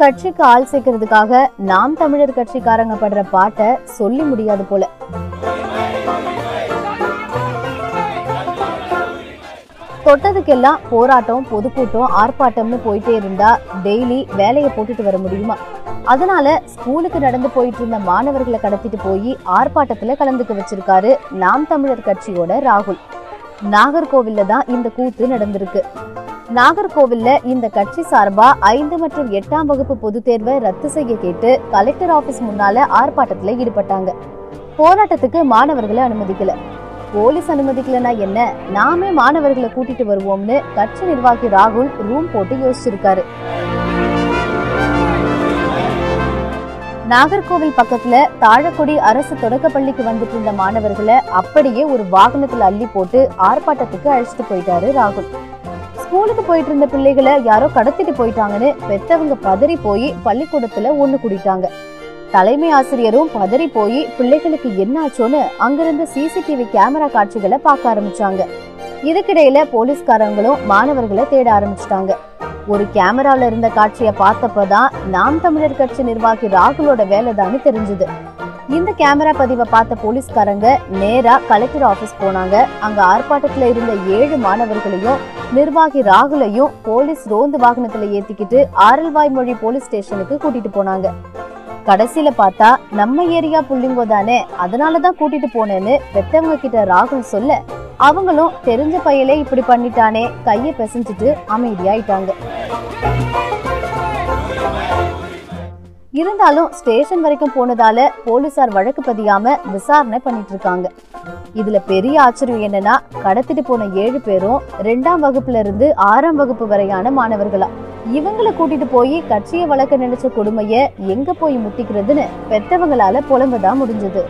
கட்சிக்கு ஆள் சேர்க்கறதுக்காக நாம் தமிழர் கட்சிக்காரங்க படுற பாட்டை சொல்லி முடியாது போல. தொட்டதுக்கெல்லாம் போராட்டம் பொதுக்கூட்டம் ஆர்ப்பாட்டம்னு போயிட்டே இருந்தா டெய்லி வேலையை போட்டுட்டு வர முடியுமா? அதனால ஸ்கூலுக்கு நடந்து போயிட்டு இருந்த மாணவர்களை கடத்திட்டு போய் ஆர்ப்பாட்டத்துல கலந்துக்க வச்சிருக்காரு நாம் தமிழர் கட்சியோட ராகுல். நாகர்கோவில்ல தான் இந்த கூத்து நடந்திருக்கு. நாகர்கோவில்ல இந்த கட்சி சார்பா ஐந்து மற்றும் எட்டாம் வகுப்பு பொதுத் தேர்வை ரத்து செய்ய கேட்டு கலெக்டர் ஆபீஸ் முன்னால ஆர்ப்பாட்டத்துல ஈடுபட்டாங்க. போராட்டத்துக்கு மாணவர்களை அனுமதிக்கல. போலீஸ் அனுமதிக்கலனா என்ன? நாமே மாணவர்களை கூட்டிட்டு வருவோம்னு கட்சி நிர்வாகி ராகுல் ரூம் போட்டு யோசிச்சிருக்காரு. நாகர்கோவில் பக்கத்துல தாழக்குடி அரசு தொடக்கப்பள்ளிக்கு வந்துட்டு இருந்த மாணவர்களை அப்படியே ஒரு வாகனத்துல அள்ளி போட்டு ஆர்ப்பாட்டத்துக்கு அழைச்சிட்டு போயிட்டாரு ராகுல். ஸ்கூலுக்கு போயிட்டு இருந்த பிள்ளைகளை யாரோ கடத்திட்டு போயிட்டாங்கன்னு பெத்தவங்க பதறி போய் பள்ளிக்கூடத்துல ஒண்ணு கூடிட்டாங்க. தலைமை ஆசிரியரும் பதறி போய் பிள்ளைகளுக்கு என்னாச்சோன்னு அங்கிருந்த சிசிடிவி கேமரா காட்சிகளை பார்க்க ஆரம்பிச்சாங்க. இதுக்கிடையில போலீஸ்காரங்களும் மாணவர்களை தேட ஆரம்பிச்சிட்டாங்க. ஒரு கேமரால இருந்த காட்சியை பார்த்தப்பதான் நாம் தமிழர் கட்சி நிர்வாகி ராகுலோட வேலைதான்னு தெரிஞ்சது. இந்த கேமரா பதிவை பார்த்த போலீஸ்காரங்க நேரா கலெக்டர் ஆபீஸ் போனாங்க. அங்க ஆர்ப்பாட்டத்துல இருந்த ஏழு மாணவர்களையும் நிர்வாகி ராகுலையும் போலீஸ் ரோந்து வாகனத்துல ஏத்திக்கிட்டு ஆரல்வாய்மொழி போலீஸ் ஸ்டேஷனுக்கு கூட்டிட்டு போனாங்க. கடைசியில பார்த்தா நம்ம ஏரியா புள்ளிங்கோ தானே அதனாலதான் கூட்டிட்டு போனேன்னு பெத்தவங்க கிட்ட ராகுல் சொல்ல அவங்களும் தெரிஞ்ச பையலே இப்படி பண்ணிட்டானே கையை பிசைஞ்சிட்டு அமைதியாயிட்டாங்க. இருந்தாலும் ஸ்டேஷன் வரைக்கும் போனதால போலீசார் வழக்கு பதியாம விசாரணை பண்ணிட்டு இருக்காங்க. இதுல பெரிய ஆச்சரியம் என்னன்னா கடத்திட்டு போன ஏழு பேரும் ரெண்டாம் வகுப்புல இருந்து ஆறாம் வகுப்பு வரையான மாணவர்களா. இவங்களை கூட்டிட்டு போய் கட்சியை வளர்க்க நினைச்ச கொடுமைய எங்க போய் முட்டிக்கிறதுன்னு பெத்தவங்களால புலம்பதான் முடிஞ்சது.